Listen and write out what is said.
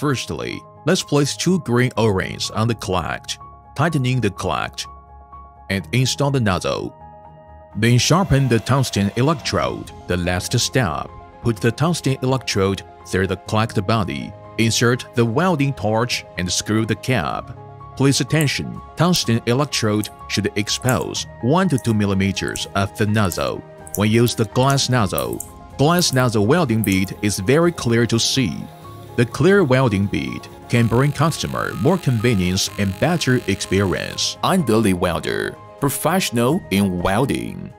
Firstly, let's place two green O-rings on the collet, tightening the collet, and install the nozzle. Then sharpen the tungsten electrode, the last step. Put the tungsten electrode through the collet body, insert the welding torch and screw the cap. Please attention, tungsten electrode should expose 1 to 2 millimeters of the nozzle. When use the glass nozzle, glass nozzle welding bead is very clear to see. The clear welding bead can bring customer more convenience and better experience. Andeli Welder, professional in welding.